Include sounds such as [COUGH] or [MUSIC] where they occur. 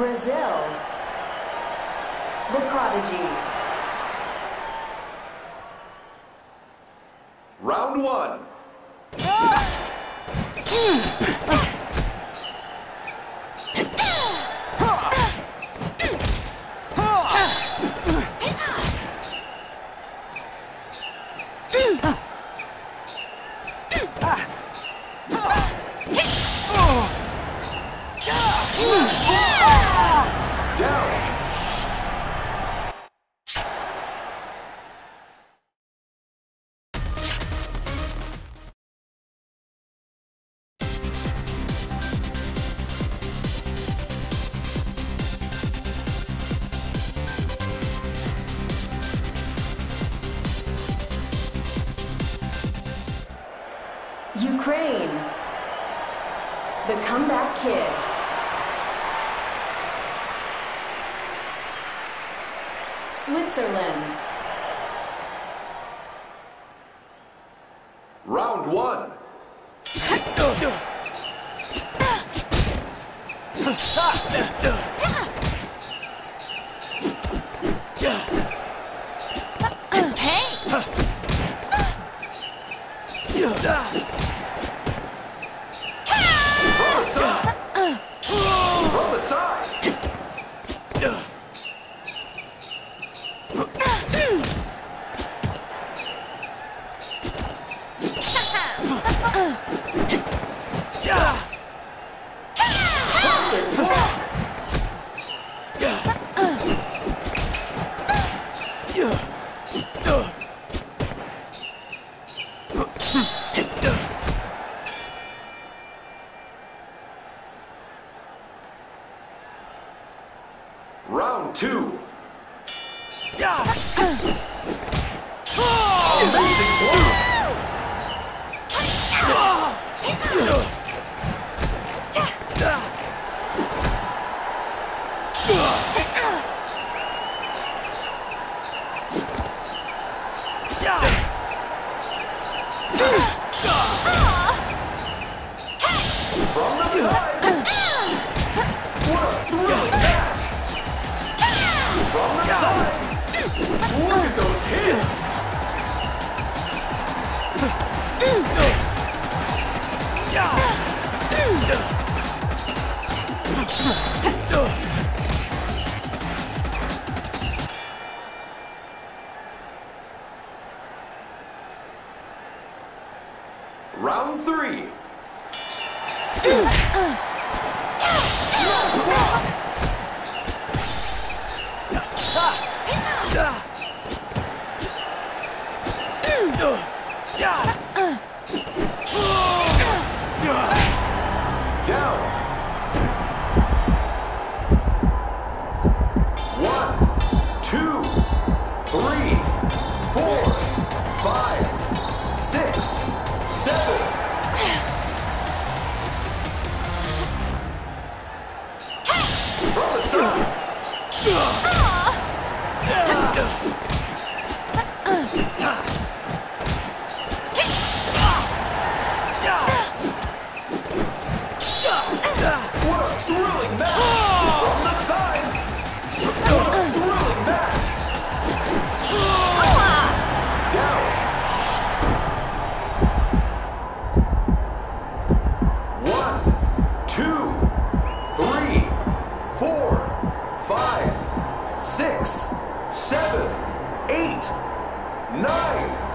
Brazil. The Prodigy. Round one. [LAUGHS] [LAUGHS] Down. Ukraine. The Comeback Kid. Switzerland. Round one. From the side. From the side. Round two. Amazing Look at those hits. Round three. Down. Side. Nine!